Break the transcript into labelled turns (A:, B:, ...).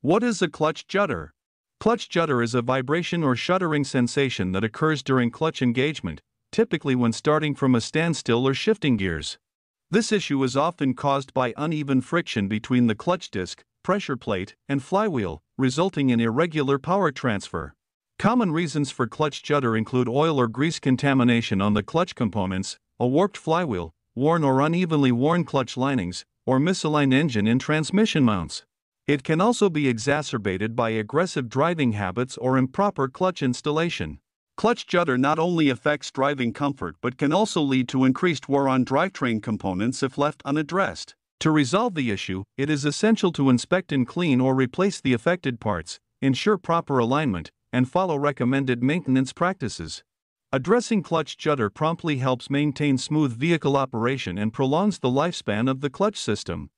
A: What is a clutch judder? Clutch judder is a vibration or shuddering sensation that occurs during clutch engagement, typically when starting from a standstill or shifting gears. This issue is often caused by uneven friction between the clutch disc, pressure plate, and flywheel, resulting in irregular power transfer. Common reasons for clutch judder include oil or grease contamination on the clutch components, a warped flywheel, worn or unevenly worn clutch linings, or misaligned engine and transmission mounts. It can also be exacerbated by aggressive driving habits or improper clutch installation. Clutch judder not only affects driving comfort but can also lead to increased wear on drivetrain components if left unaddressed. To resolve the issue, it is essential to inspect and clean or replace the affected parts, ensure proper alignment, and follow recommended maintenance practices. Addressing clutch judder promptly helps maintain smooth vehicle operation and prolongs the lifespan of the clutch system.